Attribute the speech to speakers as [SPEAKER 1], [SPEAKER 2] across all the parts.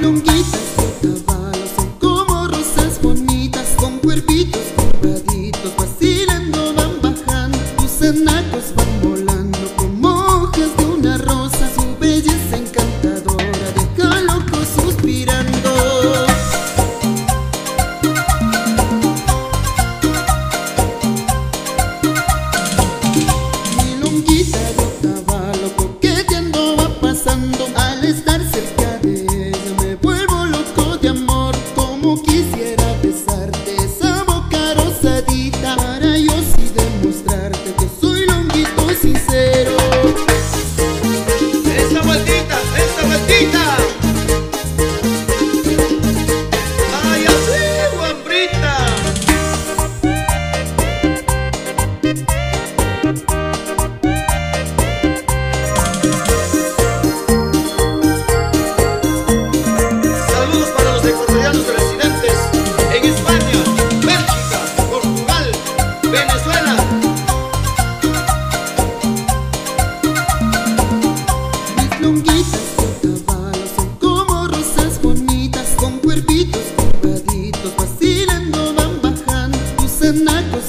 [SPEAKER 1] Longuitas de caballo son como rosas bonitas Con cuerpitos curvaditos vacilando van bajando Tus anacos van volando como hojas de una rosa Su belleza encantadora deja loco suspirando longuita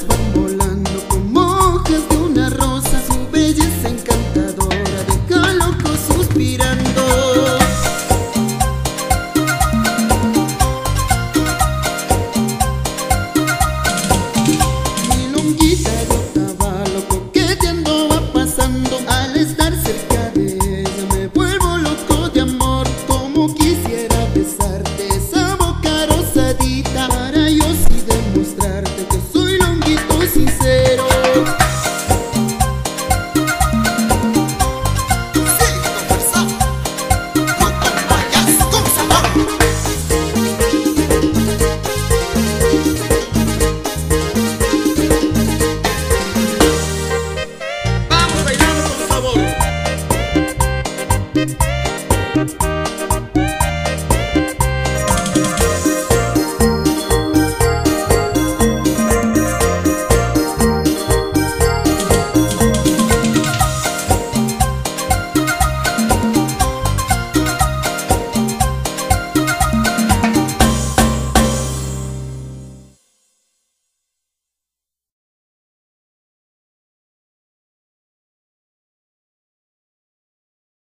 [SPEAKER 1] como